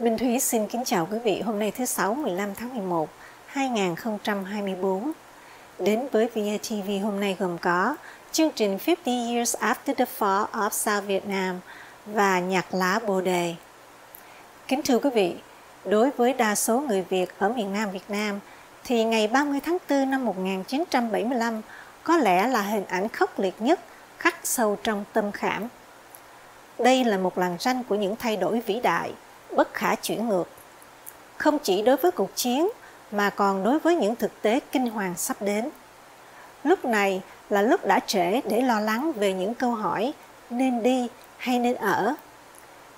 Minh Thúy xin kính chào quý vị hôm nay thứ Sáu 15 tháng 11, 2024. Đến với VTV hôm nay gồm có chương trình 50 Years After the Fall of South Vietnam và nhạc lá Bồ Đề. Kính thưa quý vị, đối với đa số người Việt ở miền Nam Việt Nam, thì ngày 30 tháng 4 năm 1975 có lẽ là hình ảnh khốc liệt nhất khắc sâu trong tâm khảm. Đây là một làn ranh của những thay đổi vĩ đại, bất khả chuyển ngược. Không chỉ đối với cuộc chiến, mà còn đối với những thực tế kinh hoàng sắp đến. Lúc này là lúc đã trễ để lo lắng về những câu hỏi nên đi hay nên ở.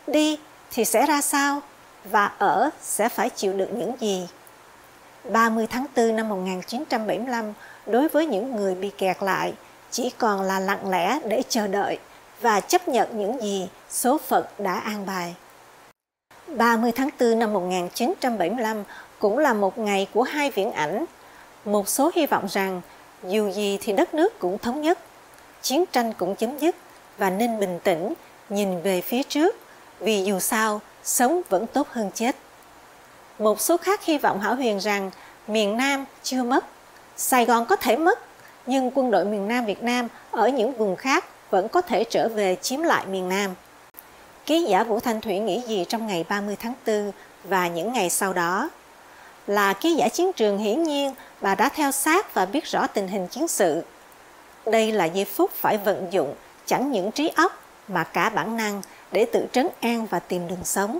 Đi thì sẽ ra sao và ở sẽ phải chịu được những gì? 30 tháng 4 năm 1975 đối với những người bị kẹt lại chỉ còn là lặng lẽ để chờ đợi và chấp nhận những gì số phận đã an bài. 30 tháng 4 năm 1975 cũng là một ngày của hai viễn ảnh. Một số hy vọng rằng dù gì thì đất nước cũng thống nhất, chiến tranh cũng chấm dứt và nên bình tĩnh nhìn về phía trước vì dù sao sống vẫn tốt hơn chết. Một số khác hy vọng hảo huyền rằng miền Nam chưa mất, Sài Gòn có thể mất, nhưng quân đội miền Nam Việt Nam ở những vùng khác vẫn có thể trở về chiếm lại miền Nam. Ký giả Vũ Thanh Thủy nghĩ gì trong ngày 30 tháng 4 và những ngày sau đó? Là ký giả chiến trường hiển nhiên, bà đã theo sát và biết rõ tình hình chiến sự. Đây là giây phút phải vận dụng chẳng những trí óc mà cả bản năng để tự trấn an và tìm đường sống.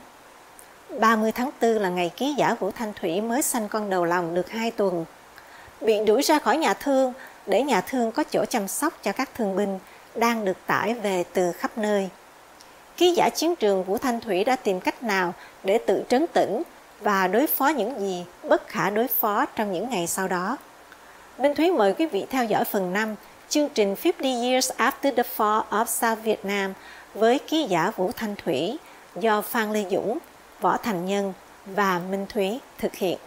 30 tháng 4 là ngày ký giả Vũ Thanh Thủy mới sanh con đầu lòng được 2 tuần. Bị đuổi ra khỏi nhà thương để nhà thương có chỗ chăm sóc cho các thương binh đang được tải về từ khắp nơi. Ký giả chiến trường Vũ Thanh Thủy đã tìm cách nào để tự trấn tĩnh và đối phó những gì bất khả đối phó trong những ngày sau đó. Minh Thúy mời quý vị theo dõi phần 5 chương trình 50 Years After the Fall of South Vietnam với ký giả Vũ Thanh Thủy do Phan Lê Dũng, Võ Thành Nhân và Minh Thúy thực hiện.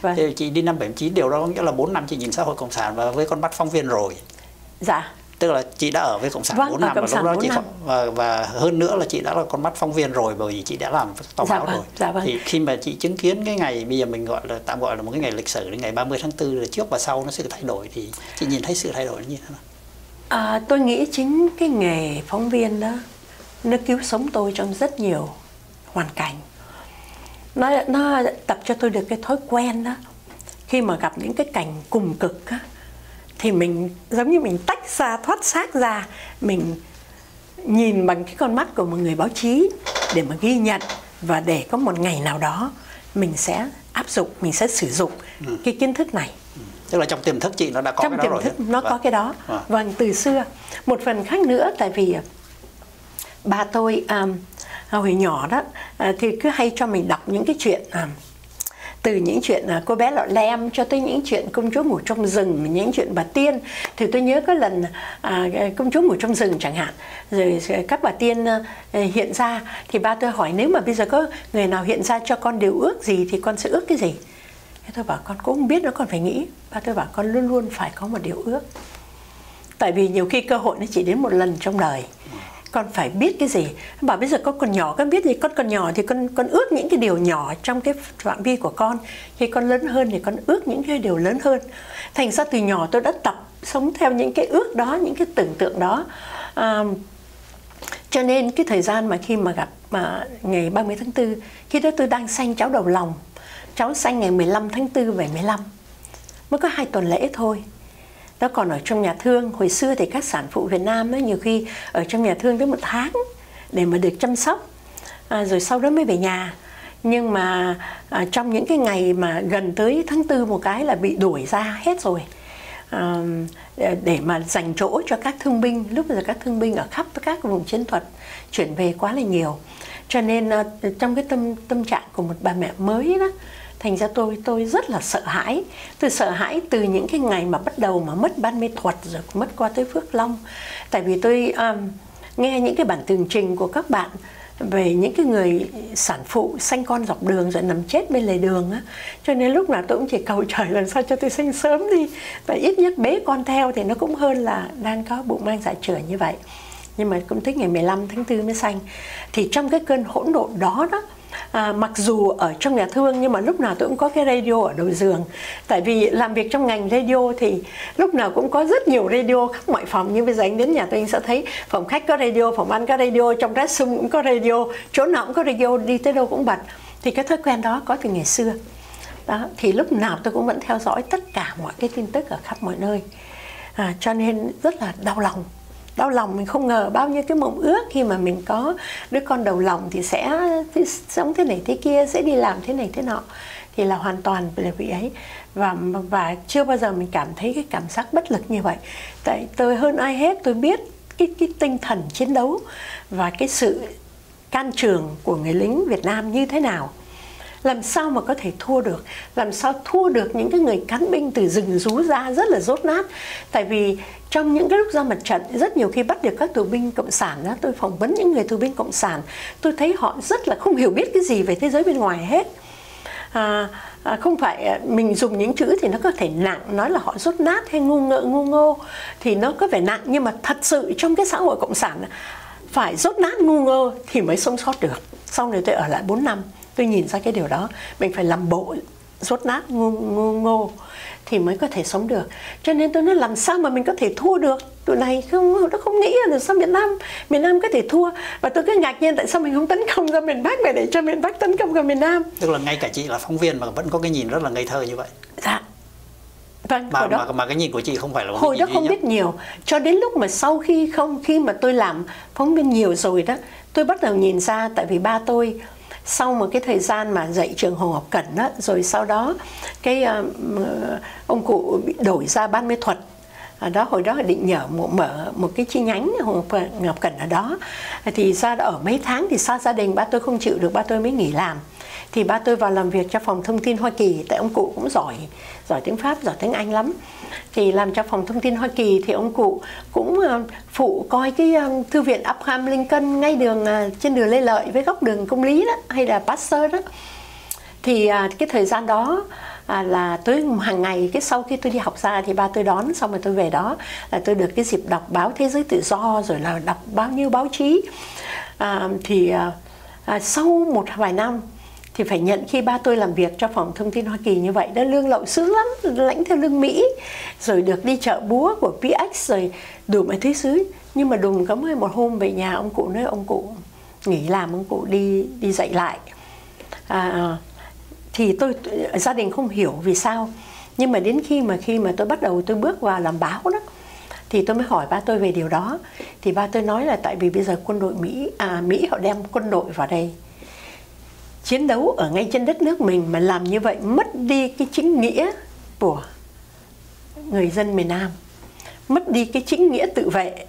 Vâng. Thì chị đi năm 79 điều đó có nghĩa là 4 năm chị nhìn xã hội cộng sản và với con mắt phóng viên rồi. Dạ. Tức là chị đã ở với cộng sản vâng, 4 năm và lúc đó chị năm. và và hơn nữa là chị đã là con mắt phóng viên rồi bởi vì chị đã làm tàu dạ báo vâng, rồi. Dạ vâng. Thì khi mà chị chứng kiến cái ngày bây giờ mình gọi là tạm gọi là một cái ngày lịch sử đến ngày 30 tháng 4 là trước và sau nó sẽ thay đổi thì chị nhìn thấy sự thay đổi như thế nào? À, tôi nghĩ chính cái nghề phóng viên đó nó cứu sống tôi trong rất nhiều hoàn cảnh nó nó tập cho tôi được cái thói quen đó khi mà gặp những cái cảnh cùng cực á, thì mình giống như mình tách ra thoát xác ra mình nhìn bằng cái con mắt của một người báo chí để mà ghi nhận và để có một ngày nào đó mình sẽ áp dụng mình sẽ sử dụng ừ. cái kiến thức này ừ. tức là trong tiềm thức chị nó đã có trong cái đó tiềm rồi thức nó vâng. có cái đó vâng. vâng từ xưa một phần khác nữa tại vì bà tôi um, hồi nhỏ đó à, thì cứ hay cho mình đọc những cái chuyện à, từ những chuyện à, cô bé lọ lem cho tới những chuyện công chúa ngủ trong rừng những chuyện bà tiên. Thì tôi nhớ có lần à, công chúa ngủ trong rừng chẳng hạn rồi các bà tiên à, hiện ra. Thì ba tôi hỏi nếu mà bây giờ có người nào hiện ra cho con điều ước gì thì con sẽ ước cái gì? Thế tôi bảo con cũng không biết nó còn phải nghĩ. Ba tôi bảo con luôn luôn phải có một điều ước. Tại vì nhiều khi cơ hội nó chỉ đến một lần trong đời con phải biết cái gì? Bảo bây giờ con còn nhỏ con biết gì? Con còn nhỏ thì con con ước những cái điều nhỏ trong cái phạm vi của con. Khi con lớn hơn thì con ước những cái điều lớn hơn. Thành ra từ nhỏ tôi đã tập sống theo những cái ước đó những cái tưởng tượng đó. À, cho nên cái thời gian mà khi mà gặp mà ngày 30 tháng 4 khi đó tôi đang sanh cháu đầu lòng. Cháu sanh ngày 15 tháng 4 75 mới có hai tuần lễ thôi nó còn ở trong nhà thương. Hồi xưa thì các sản phụ Việt Nam ấy, nhiều khi ở trong nhà thương tới một tháng để mà được chăm sóc. À, rồi sau đó mới về nhà. Nhưng mà à, trong những cái ngày mà gần tới tháng tư một cái là bị đuổi ra hết rồi. À, để mà dành chỗ cho các thương binh. Lúc bây giờ các thương binh ở khắp các vùng chiến thuật chuyển về quá là nhiều. Cho nên à, trong cái tâm tâm trạng của một bà mẹ mới đó thành ra tôi tôi rất là sợ hãi. Tôi sợ hãi từ những cái ngày mà bắt đầu mà mất ban mê thuật rồi mất qua tới phước long. Tại vì tôi um, nghe những cái bản tường trình của các bạn về những cái người sản phụ sanh con dọc đường rồi nằm chết bên lề đường á. Cho nên lúc nào tôi cũng chỉ cầu trời làm sao cho tôi sinh sớm đi. Và ít nhất bế con theo thì nó cũng hơn là đang có bụng mang dạ chửa như vậy. Nhưng mà cũng thích ngày 15 tháng 4 mới sanh. Thì trong cái cơn hỗn độn đó đó à, mặc dù ở trong nhà thương nhưng mà lúc nào tôi cũng có cái radio ở đầu giường. Tại vì làm việc trong ngành radio thì lúc nào cũng có rất nhiều radio khắp mọi phòng. Như bây giờ anh đến nhà tôi anh sẽ thấy phòng khách có radio phòng ăn có radio trong restroom cũng có radio chỗ nào cũng có radio đi tới đâu cũng bật. Thì cái thói quen đó có từ ngày xưa. Đó thì lúc nào tôi cũng vẫn theo dõi tất cả mọi cái tin tức ở khắp mọi nơi. À, cho nên rất là đau lòng đau lòng mình không ngờ bao nhiêu cái mộng ước khi mà mình có đứa con đầu lòng thì sẽ sống thế này thế kia, sẽ đi làm thế này thế nọ. Thì là hoàn toàn là vì ấy. Và và chưa bao giờ mình cảm thấy cái cảm giác bất lực như vậy. Tại tôi hơn ai hết, tôi biết cái cái tinh thần chiến đấu và cái sự can trường của người lính Việt Nam như thế nào làm sao mà có thể thua được? Làm sao thua được những cái người cán binh từ rừng rú ra rất là rốt nát? Tại vì trong những cái lúc ra mặt trận rất nhiều khi bắt được các tù binh cộng sản đó tôi phỏng vấn những người tù binh cộng sản tôi thấy họ rất là không hiểu biết cái gì về thế giới bên ngoài hết. À, à, không phải à, mình dùng những chữ thì nó có thể nặng nói là họ rốt nát hay ngu ngợ ngu ngô thì nó có vẻ nặng nhưng mà thật sự trong cái xã hội cộng sản phải rốt nát ngu ngơ thì mới sống sót được. Sau này tôi ở lại 4 năm tôi nhìn ra cái điều đó. Mình phải làm bộ rốt nát ngu, ngu ngô thì mới có thể sống được. Cho nên tôi nói làm sao mà mình có thể thua được? Tụi này không nó không nghĩ là sao miền Nam miền Nam có thể thua. Và tôi cứ ngạc nhiên tại sao mình không tấn công ra miền Bắc mà để cho miền Bắc tấn công vào miền Nam. Tức là ngay cả chị là phóng viên mà vẫn có cái nhìn rất là ngây thơ như vậy. Dạ. Vâng, mà, đó, mà, mà cái nhìn của chị không phải là hồi đó không biết nhiều. Cho đến lúc mà sau khi không khi mà tôi làm phóng viên nhiều rồi đó tôi bắt đầu nhìn ra tại vì ba tôi sau một cái thời gian mà dạy trường Hồ Ngọc Cẩn đó, rồi sau đó cái ờ, ông cụ bị đổi ra ban mê thuật. Ở đó hồi đó định nhờ một mở một cái chi nhánh Hồ Ngọc Cẩn ở đó. Thì ra ở mấy tháng thì xa gia đình ba tôi không chịu được ba tôi mới nghỉ làm thì ba tôi vào làm việc cho phòng thông tin Hoa Kỳ tại ông cụ cũng giỏi giỏi tiếng Pháp giỏi tiếng Anh lắm. Thì làm cho phòng thông tin Hoa Kỳ thì ông cụ cũng ờ, phụ coi cái ờ, thư viện Abraham Lincoln ngay đường ờ, trên đường Lê Lợi với góc đường Công Lý đó hay là Pasteur đó. Thì cái thời gian đó à, là tới hàng ngày cái sau khi tôi đi học ra thì ba tôi đón xong rồi tôi về đó là tôi được cái dịp đọc báo thế giới tự do rồi là đọc bao nhiêu báo chí. À, thì à, sau một vài năm thì phải nhận khi ba tôi làm việc cho phòng thông tin Hoa Kỳ như vậy. Đó lương lậu sướng lắm lãnh theo lương Mỹ rồi được đi chợ búa của PX rồi đủ mọi thứ xứ nhưng mà đùng có mới một hôm về nhà ông cụ nói ông cụ nghỉ làm ông cụ đi đi dạy lại. À, thì tôi gia đình không hiểu vì sao. Nhưng mà đến khi mà khi mà tôi bắt đầu tôi bước vào làm báo đó thì tôi mới hỏi ba tôi về điều đó. Thì ba tôi nói là tại vì bây giờ quân đội Mỹ à Mỹ họ đem quân đội vào đây chiến đấu ở ngay trên đất nước mình mà làm như vậy mất đi cái chính nghĩa của người dân miền Nam, mất đi cái chính nghĩa tự vệ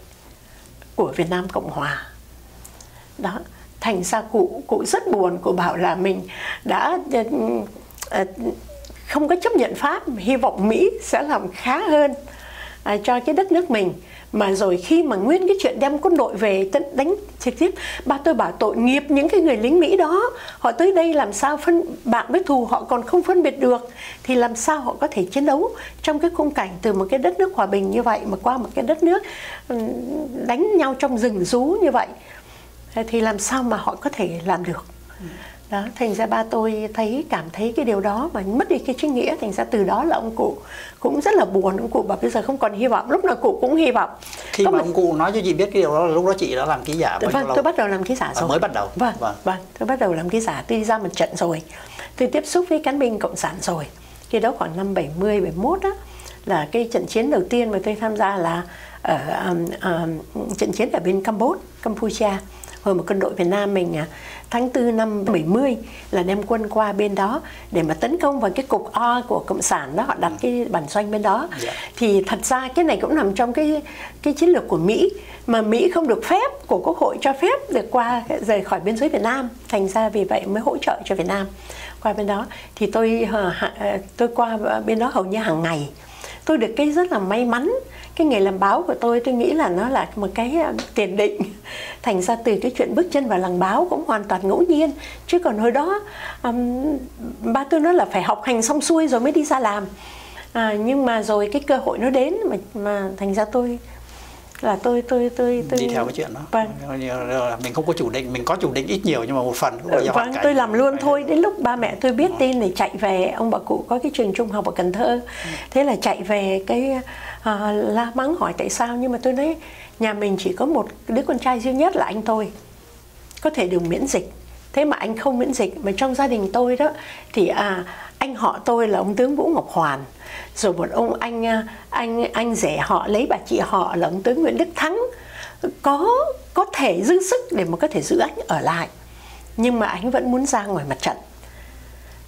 của Việt Nam Cộng Hòa. Đó, thành ra cụ cụ rất buồn, cụ bảo là mình đã ừ, ừ, không có chấp nhận pháp, hy vọng Mỹ sẽ làm khá hơn à, cho cái đất nước mình mà rồi khi mà nguyên cái chuyện đem quân đội về đánh trực tiếp ba tôi bảo tội nghiệp những cái người lính Mỹ đó. Họ tới đây làm sao phân bạn với thù họ còn không phân biệt được. Thì làm sao họ có thể chiến đấu trong cái khung cảnh từ một cái đất nước hòa bình như vậy mà qua một cái đất nước đánh nhau trong rừng rú như vậy? Thì làm sao mà họ có thể làm được? Ừ đó thành ra ba tôi thấy cảm thấy cái điều đó và mất đi cái chính nghĩa. Thành ra từ đó là ông cụ cũng rất là buồn. Ông cụ bảo bây giờ không còn hy vọng lúc nào cụ cũng hy vọng. Khi Có mà một... ông cụ nói cho chị biết cái điều đó là lúc đó chị đã làm ký giả vâng tôi bắt đầu làm ký giả à, rồi. à, mới bắt đầu. Vâng, vâng. vâng tôi bắt đầu làm ký giả tôi đi ra mặt trận rồi. Tôi tiếp xúc với cán binh cộng sản rồi. Khi đó khoảng năm 70 71 á là cái trận chiến đầu tiên mà tôi tham gia là ở um, um, trận chiến ở bên Campuchia Campuchia. Hồi một quân đội Việt Nam mình à, tháng 4 năm 70 là đem quân qua bên đó để mà tấn công vào cái cục O của cộng sản đó họ đặt cái bản doanh bên đó yeah. Dạ. thì thật ra cái này cũng nằm trong cái cái chiến lược của Mỹ mà Mỹ không được phép của quốc hội cho phép được qua rời khỏi biên giới Việt Nam thành ra vì vậy mới hỗ trợ cho Việt Nam qua bên đó thì tôi ờ, ờ, tôi qua bên đó hầu như hàng ngày tôi được cái rất là may mắn cái nghề làm báo của tôi tôi nghĩ là nó là một cái ờ, tiền định. Thành ra từ cái chuyện bước chân vào làng báo cũng hoàn toàn ngẫu nhiên. Chứ còn hồi đó um, ba tôi nói là phải học hành xong xuôi rồi mới đi ra làm. À, nhưng mà rồi cái cơ hội nó đến mà mà thành ra tôi là tôi tôi tôi tôi đi theo cái chuyện đó. Vâng. mình không có chủ định mình có chủ định ít nhiều nhưng mà một phần cũng do vâng tôi làm luôn thôi. Đến lúc ba mẹ tôi biết tin thì chạy về ông bà cụ có cái trường trung học ở Cần Thơ. Ừ. thế là chạy về cái uh, la mắng hỏi tại sao. Nhưng mà tôi nói nhà mình chỉ có một đứa con trai duy nhất là anh tôi. Có thể được miễn dịch thế mà anh không miễn dịch, mà trong gia đình tôi đó, thì à anh họ tôi là ông tướng Vũ Ngọc Hoàn, rồi một ông anh à, anh anh rể họ lấy bà chị họ là ông tướng Nguyễn Đức Thắng. Có có thể dư sức để mà có thể giữ anh ở lại, nhưng mà anh vẫn muốn ra ngoài mặt trận.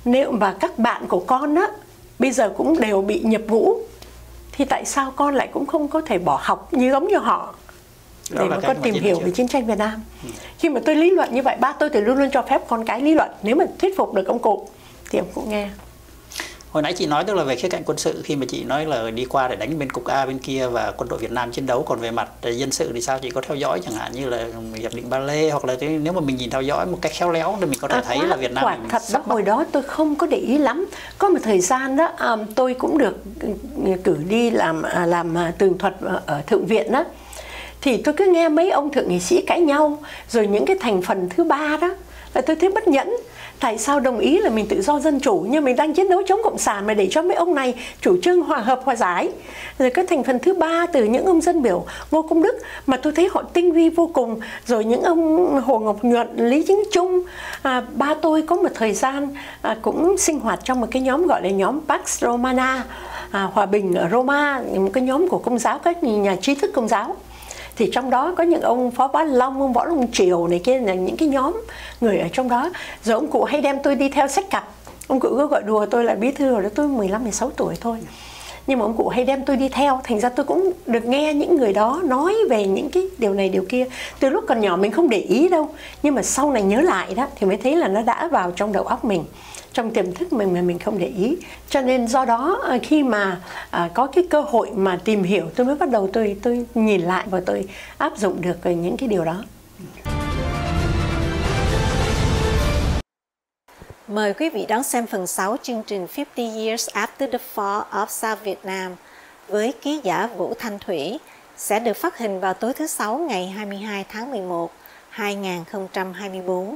Nếu mà các bạn của con á, bây giờ cũng đều bị nhập ngũ, thì tại sao con lại cũng không có thể bỏ học như giống như họ? Để mà con tìm hiểu về chiến tranh Việt Nam. Ừ. Khi mà tôi lý luận như vậy, ba tôi thì luôn luôn cho phép con cái lý luận. Nếu mà thuyết phục được ông cụ thì ông cụ nghe hồi nãy chị nói tức là về khía cạnh quân sự khi mà chị nói là đi qua để đánh bên cục A bên kia và quân đội Việt Nam chiến đấu còn về mặt dân sự thì sao chị có theo dõi chẳng hạn như là hiệp định Ba Lê hoặc là nếu mà mình nhìn theo dõi một cách khéo léo thì mình có thể à, thấy là Việt Nam quả thật đó hồi đó tôi không có để ý lắm có một thời gian đó um, tôi cũng được ừ, cử đi làm à, làm à, tường thuật ở thượng viện đó thì tôi cứ nghe mấy ông thượng nghị sĩ cãi nhau rồi những cái thành phần thứ ba đó là tôi thấy bất nhẫn. Tại sao đồng ý là mình tự do dân chủ nhưng mình đang chiến đấu chống cộng sản mà để cho mấy ông này chủ trương hòa hợp hòa giải? Rồi cái thành phần thứ ba từ những ông dân biểu ngô công đức mà tôi thấy họ tinh vi vô cùng. Rồi những ông hồ ngọc nhuận lý chính trung à, ba tôi có một thời gian à, cũng sinh hoạt trong một cái nhóm gọi là nhóm pax romana à, hòa bình ở roma một cái nhóm của công giáo các nhà trí thức công giáo thì trong đó có những ông phó bá long, ông võ long triều này kia là những cái nhóm người ở trong đó. Rồi ông cụ hay đem tôi đi theo sách cặp. Ông cụ cứ gọi đùa tôi là bí thư rồi đó tôi 15 16 tuổi thôi. Nhưng mà ông cụ hay đem tôi đi theo. Thành ra tôi cũng được nghe những người đó nói về những cái điều này, điều kia. Từ lúc còn nhỏ mình không để ý đâu. Nhưng mà sau này nhớ lại đó, thì mới thấy là nó đã vào trong đầu óc mình trong tiềm thức mình mà mình không để ý cho nên do đó ờ, khi mà à, có cái cơ hội mà tìm hiểu tôi mới bắt đầu tôi tôi nhìn lại và tôi áp dụng được ờ, những cái điều đó Mời quý vị đón xem phần 6 chương trình 50 Years After the Fall of South Vietnam với ký giả Vũ Thanh Thủy sẽ được phát hình vào tối thứ Sáu ngày 22 tháng 11, 2024.